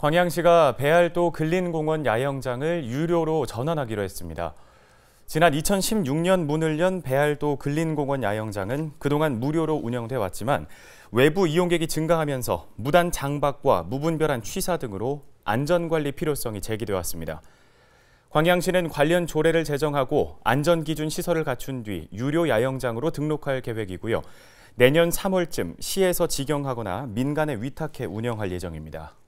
광양시가 배알도 근린공원 야영장을 유료로 전환하기로 했습니다. 지난 2016년 문을 연 배알도 근린공원 야영장은 그동안 무료로 운영돼 왔지만 외부 이용객이 증가하면서 무단 장박과 무분별한 취사 등으로 안전관리 필요성이 제기돼 왔습니다. 광양시는 관련 조례를 제정하고 안전기준 시설을 갖춘 뒤 유료 야영장으로 등록할 계획이고요. 내년 3월쯤 시에서 직영하거나 민간에 위탁해 운영할 예정입니다.